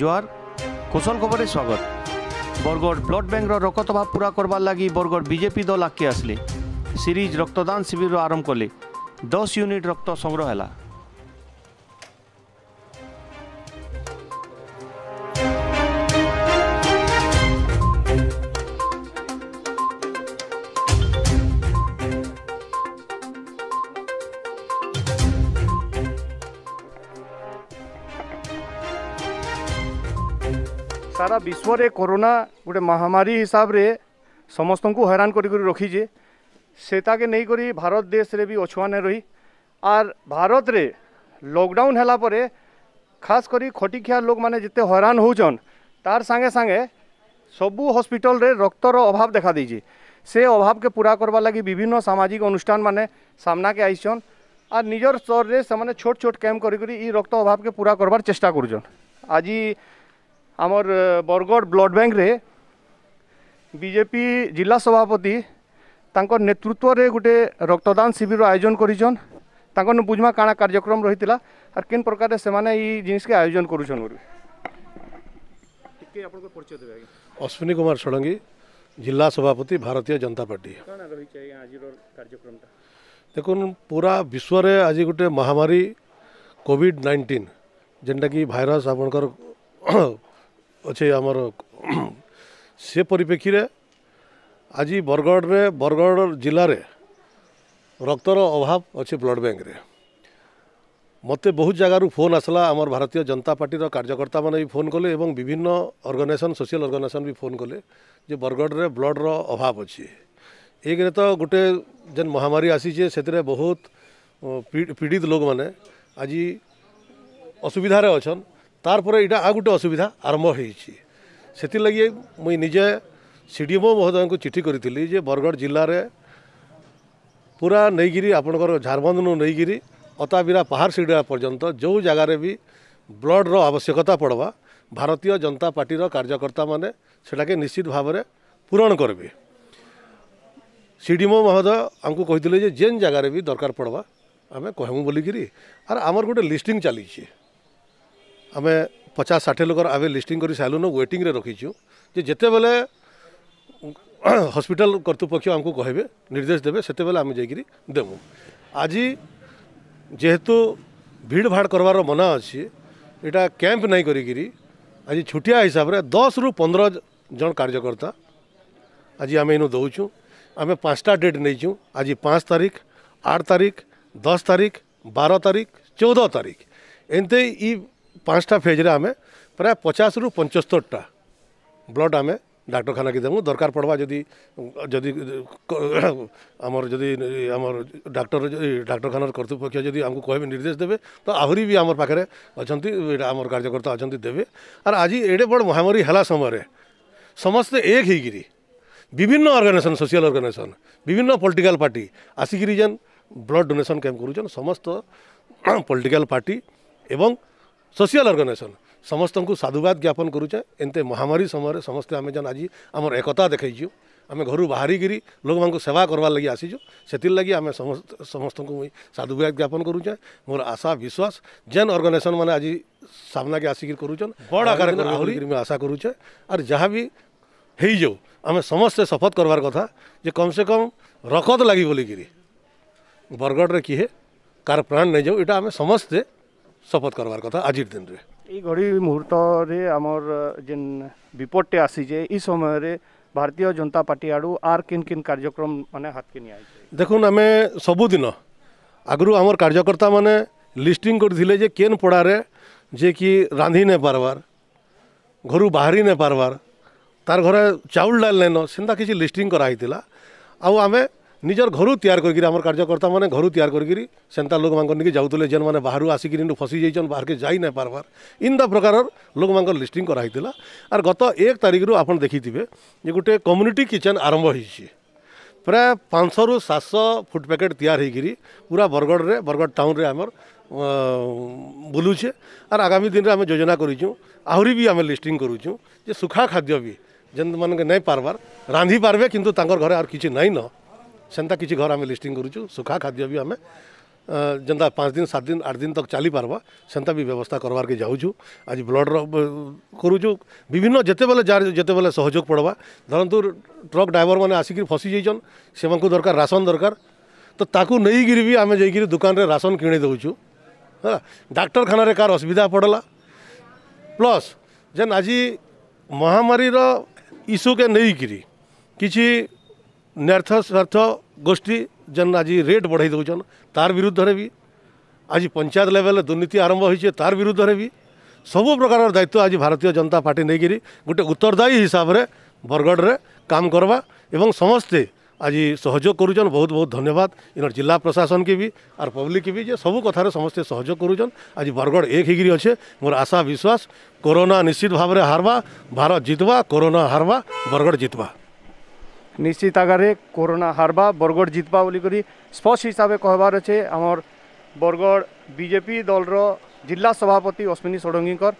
ଜୁହାର କୁଶଲ ଖବରରେ ସ୍ୱାଗତ ବରଗଡ଼ ବ୍ଲଡ଼ ବ୍ୟାଙ୍କର ରକତ ଅଭାବ ପୂରା କରବାର୍ ଲାଗି ବରଗଡ଼ ବିଜେପି ଦଳ ଆଗ୍କେ ଆସିଲେ ସିରିଜ ରକ୍ତଦାନ ଶିବିରର ଆରମ୍ଭ କଲେ ଦଶ ୟୁନିଟ୍ ରକ୍ତ ସଂଗ୍ରହ ହେଲା সারা বিশ্বরে করোনা গোটে মহামারী হিসাবে সমস্ত হইরাণ করি রখিছে সেটাকে নেই করি ভারত দেশে বি অছুয়ানে রই আর ভারতরে লকডাউন হেলা পরে খাস করি খটিখিয়া লোক মানে যেতে হইরাণ হচ্ছন তার সাগে সাগে সবু হসপিটালে রক্তর অভাব দেখা দিয়েছে সে অভাবকে পুরা করবার লাগি বিভিন্ন সামাজিক অনুষ্ঠান মানে সামনাকে আইছন আর নিজের স্তরের সে ছোট ছোট ক্যাম্প করি ই রক্ত অভাবকে পুরা করবার চেষ্টা করছন আজি আমার বরগড় ব্লড ব্যাঙ্করে বিজেপি জিলা সভাপতি তাঙ্কর নেতৃত্বরে গোটে রক্তদান শিবির আয়োজন করেছেন তাঙ্কর বুঝমা কাণা কার্যক্রম রহিলা আর কেন প্রকারে সেমানে এই জিনিসকে আয়োজন করুছেন বলে অশ্বিনী কুমার ষড়ঙ্গী জিলা সভাপতি ভারতীয় জনতা পার্টি দেখুন পুরা বিশ্বরে আজি গোটে মহামারী কোভিড নাইন্টিন যেটা কি ভাইরস আপনার ଅଛେ ଆମର ସେ ପରିପ୍ରେକ୍ଷୀରେ ଆଜି ବରଗଡ଼ରେ ବରଗଡ଼ ଜିଲ୍ଲାରେ ରକ୍ତର ଅଭାବ ଅଛି ବ୍ଲଡ଼ ବ୍ୟାଙ୍କରେ ମୋତେ ବହୁତ ଜାଗାରୁ ଫୋନ୍ ଆସିଲା ଆମର ଭାରତୀୟ ଜନତା ପାର୍ଟିର କାର୍ଯ୍ୟକର୍ତ୍ତାମାନେ ବି ଫୋନ୍ କଲେ ଏବଂ ବିଭିନ୍ନ ଅର୍ଗାନାଇଜେସନ୍ ସୋସିଆଲ ଅର୍ଗାନାଇଜେସନ୍ ବି ଫୋନ୍ କଲେ ଯେ ବରଗଡ଼ରେ ବ୍ଲଡ଼ର ଅଭାବ ଅଛି ଏକରେ ତ ଗୋଟେ ଯେନ୍ ମହାମାରୀ ଆସିଛେ ସେଥିରେ ବହୁତ ପୀଡ଼ିତ ଲୋକମାନେ ଆଜି ଅସୁବିଧାରେ ଅଛନ୍ତି তারপরে এটা আগটো অসুবিধা আরম্ভ হৈছি সেতি লাগি মই নিজয়ে সিডিএম মহোদয়ক চিঠি কৰিছিল যে বৰগড় জিলাৰে पुरा নৈগ্ৰী আপোনকৰ ঝাৰবন্ধন নৈগ্ৰী আতাৱীৰা পাহাৰ সিডাল পৰ্যন্ত যোৱা জাগাৰে বি ব্লাডৰ আৱশ্যকতা পড়বা ভাৰতীয় জনতা পাৰ্টিৰ কাৰ্যকাৰ্তা মানে সেটাকে নিশ্চিতভাৱৰে পূৰণ কৰবে সিডিএম মহোদয় আমাক ক'ইছিল যে যেন জাগাৰে বি দরকার পড়বা আমি ক'হমু বুলি গৰি আৰু আমাৰ গোটেই লিস্টিং চলিছে ଆମେ ପଚାଶ ଷାଠିଏ ଲୋକର ଆମେ ଲିଷ୍ଟିଂ କରି ସାରିଲୁନ ୱେଟିଂରେ ରଖିଛୁ ଯେ ଯେତେବେଳେ ହସ୍ପିଟାଲ କର୍ତ୍ତୃପକ୍ଷ ଆମକୁ କହିବେ ନିର୍ଦ୍ଦେଶ ଦେବେ ସେତେବେଳେ ଆମେ ଯାଇକରି ଦେବୁ ଆଜି ଯେହେତୁ ଭିଡ଼ଭାଡ଼ କରବାର ମନା ଅଛି ଏଇଟା କ୍ୟାମ୍ପ ନାଇଁ କରିକିରି ଆଜି ଛୁଟିଆ ହିସାବରେ ଦଶରୁ ପନ୍ଦର ଜଣ କାର୍ଯ୍ୟକର୍ତ୍ତା ଆଜି ଆମେ ଇନୁ ଦେଉଛୁ ଆମେ ପାଞ୍ଚଟା ଡେଟ୍ ନେଇଛୁ ଆଜି ପାଞ୍ଚ ତାରିଖ ଆଠ ତାରିଖ ଦଶ ତାରିଖ ବାର ତାରିଖ ଚଉଦ ତାରିଖ ଏମିତି ଇ ପାଞ୍ଚଟା ଫେଜ୍ରେ ଆମେ ପ୍ରାୟ ପଚାଶରୁ ପଞ୍ଚସ୍ତରୀଟା ବ୍ଲଡ୍ ଆମେ ଡାକ୍ତରଖାନାକେ ଦେମୁ ଦରକାର ପଡ଼ବା ଯଦି ଯଦି ଆମର ଯଦି ଆମର ଡାକ୍ତର ଡାକ୍ତରଖାନାର କର୍ତ୍ତୃପକ୍ଷ ଯଦି ଆମକୁ କହିବେ ନିର୍ଦ୍ଦେଶ ଦେବେ ତ ଆହୁରି ବି ଆମର ପାଖରେ ଅଛନ୍ତି ଆମର କାର୍ଯ୍ୟକର୍ତ୍ତା ଅଛନ୍ତି ଦେବେ ଆର୍ ଆଜି ଏଡ଼େ ବଡ଼ ମହାମାରୀ ହେଲା ସମୟରେ ସମସ୍ତେ ଏକ ହେଇକିରି ବିଭିନ୍ନ ଅର୍ଗାନାଇଜେସନ୍ ସୋସିଆଲ ଅର୍ଗାନାଇଜେସନ୍ ବିଭିନ୍ନ ପଲିଟିକାଲ ପାର୍ଟି ଆସିକିରି ଯେନ୍ ବ୍ଲଡ୍ ଡୋନେସନ୍ କ୍ୟାମ୍ପ କରୁଛନ୍ ସମସ୍ତ ପଲିଟିକାଲ ପାର୍ଟି ଏବଂ সোশিয়াল অর্গানাইজেসন সমস্ত সাধুবাদ জ্ঞাপন করুছে এমতে মহামারী সময় সমস্তে আমি যেন আজ আমার একতা দেখাইছু আমি ঘর বাহারিকি লোক মানুষ সেবা করবার লাগি আসিছু সেতির লাগি আমি সমস্ত মুই সাধুবাদ জ্ঞাপন করুছে মোর আশা বিশ্বাস যেন অর্গানাইজেসন মানে আজ সামনাকে আসিকি করুছন বড় আকারে আহরি আশা করুছে আর যা বি হয়ে যাও আমি সমস্তে শপথ করবার কথা যে কমসে কম রকত লাগি বলিকি বরগড়ে কিহে কার প্রাণ নেই যাও এটা আমি সমস্তে শপথ করবার কথা আজির দিনে এই ঘড়ি মুহূর্তরে আমার যে বিপদটি আসিছে এই সময়ের ভারতীয় জনতা পার্টি আড়ু আর কিন কিন কার্যক্রম মানে হাতকে নিয়ে দেখুন আমি সবুদিন আগরু আমার কার্যকর্তা মানে লিস্টিং করে যে কেন পড়ারে যে কি রাঁধি নে পারবার ঘরু বাহারি নে পারবার তার ঘরে চাউল ডাল নেন সেটা কিছু লিস্টিং করা হয়েছিল আউ আমি ନିଜର ଘରୁ ତିଆରି କରିକିରି ଆମର କାର୍ଯ୍ୟକର୍ତ୍ତାମାନେ ଘରୁ ତିଆରି କରିକିରି ସେନ୍ତା ଲୋକମାନଙ୍କ ନିକି ଯାଉଥିଲେ ଯେନ୍ମାନେ ବାହାରୁ ଆସିକିରି ଫସି ଯାଇଛନ୍ ବାହାରକେ ଯାଇ ନାଇଁ ପାର୍ବାର୍ ଇନ୍ତା ପ୍ରକାରର ଲୋକମାନଙ୍କର ଲିଷ୍ଟିଂ କରାହେଇଥିଲା ଆର୍ ଗତ ଏକ ତାରିଖରୁ ଆପଣ ଦେଖିଥିବେ ଯେ ଗୋଟେ କମ୍ୟୁନିଟି କିଚେନ୍ ଆରମ୍ଭ ହେଇଛି ପ୍ରାୟ ପାଞ୍ଚଶହରୁ ସାତଶହ ଫୁଟ୍ ପ୍ୟାକେଟ୍ ତିଆରି ହେଇକିରି ପୁରା ବରଗଡ଼ରେ ବରଗଡ଼ ଟାଉନ୍ରେ ଆମର ବୁଲୁଛେ ଆର୍ ଆଗାମୀ ଦିନରେ ଆମେ ଯୋଜନା କରିଛୁ ଆହୁରି ବି ଆମେ ଲିଷ୍ଟିଂ କରୁଛୁ ଯେ ସୁଖା ଖାଦ୍ୟ ବି ଯେନ୍ ମାନକେ ନାଇଁ ପାର୍ବାର୍ ରାନ୍ଧି ପାର୍ବେ କିନ୍ତୁ ତାଙ୍କର ଘରେ ଆର୍ କିଛି ନାଇଁନ सेन्ता किसी घर आम लिस्टिंग करुचु सुखा खाद्य भी आम जनता पाँच दिन सात दिन आठ दिन तक चली पार्बा से भी व्यवस्था के जाऊँ आज ब्लड करुचु विभिन्न जिते जिते बेले सहयोग पड़वा धरतु ट्रक ड्राइवर मैंने आसिक फसी जाइन से दरकार राशन दरकार तो ताकु नहींकर भी आम जा दुकान में राशन किण दौ डाक्टरखाना कार असुविधा पड़ला प्लस जेन आज महामारी इस्यू के नहींक्री किसी ନ୍ୟାର୍ଥ ସ୍ୱାର୍ଥ ଗୋଷ୍ଠୀ ଯେନ୍ ଆଜି ରେଟ୍ ବଢ଼େଇ ଦେଉଛନ୍ ତାର୍ ବିରୁଦ୍ଧରେ ବି ଆଜି ପଞ୍ଚାୟତ ଲେଭେଲ୍ରେ ଦୁର୍ନୀତି ଆରମ୍ଭ ହୋଇଛି ତାର୍ ବିରୁଦ୍ଧରେ ବି ସବୁ ପ୍ରକାରର ଦାୟିତ୍ୱ ଆଜି ଭାରତୀୟ ଜନତା ପାର୍ଟି ନେଇକିରି ଗୋଟେ ଉତ୍ତରଦାୟୀ ହିସାବରେ ବରଗଡ଼ରେ କାମ କରବା ଏବଂ ସମସ୍ତେ আজি সহযোগ করুছন বহুত বহুত ধন্যবাদ ইনর জেলা প্রশাসন কি বি আর পব্লিক কি বি যে সবু কথার সমস্তে সহযোগ করুছন আজ বরগড় এক হইকি অছে মোর আশা বিশ্বাস করোনা নিশ্চিত ভাবে হারবা ভারত জিতবা করোনা হারবা বরগড় জিতবা ନିଶ୍ଚିତ ଆଗରେ କରୋନା ହାରବା ବରଗଡ଼ ଜିତବା ବୋଲିକରି ସ୍ପଷ୍ଟ ହିସାବରେ କହିବାର ଅଛେ ଆମର ବରଗଡ଼ ବିଜେପି ଦଳର ଜିଲ୍ଲା ସଭାପତି ଅଶ୍ୱିନୀ ଷଡ଼ଙ୍ଗୀଙ୍କର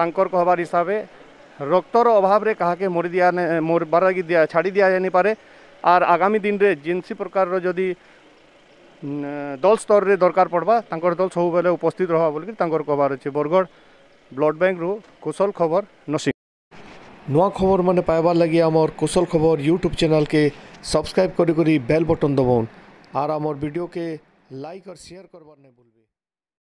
ତାଙ୍କର କହିବାର ହିସାବରେ ରକ୍ତର ଅଭାବରେ କାହାକେ ମରି ଦିଆ ମରିବାର ଲାଗି ଦିଆ ଛାଡ଼ି ଦିଆଯାଇନିପାରେ ଆର୍ ଆଗାମୀ ଦିନରେ ଯେନ୍ସି ପ୍ରକାରର ଯଦି ଦଳ ସ୍ତରରେ ଦରକାର ପଡ଼ବା ତାଙ୍କର ଦଳ ସବୁବେଳେ ଉପସ୍ଥିତ ରହିବା ବୋଲିକି ତାଙ୍କର କହିବାର ଅଛି ବରଗଡ଼ ବ୍ଲଡ଼ ବ୍ୟାଙ୍କରୁ କୁଶଲ ଖବର ନସି नुआ खबर मैंने पाइबार लगे आम कुशल खबर यूट्यूब चैनल के सब्सक्राइब कर बेल बटन दबन और आम भिडियो के लाइक और शेयर करवा नहीं भूलबे